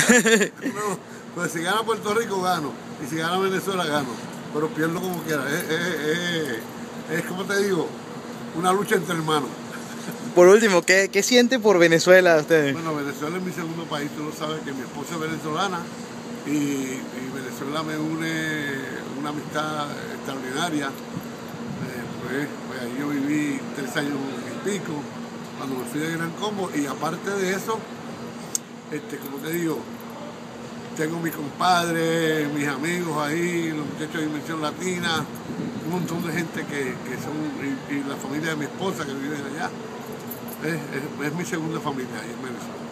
no, pues si gana Puerto Rico, gano. Y si gana Venezuela, gano. Pero pierdo como quiera. Es, es, es, como te digo, una lucha entre hermanos. Por último, ¿qué, ¿qué, siente por Venezuela usted? Bueno, Venezuela es mi segundo país, tú lo sabes que mi esposa es venezolana y, y Venezuela me une una amistad extraordinaria. Eh, pues, pues, ahí yo viví tres años y pico cuando me fui de Gran Combo y aparte de eso, este, como te digo, tengo mis compadres, mis amigos ahí, los muchachos de Dimensión Latina, un montón de gente que, son, y, la familia de mi esposa que viven allá. Es, es mi segunda familia ahí en Venezuela.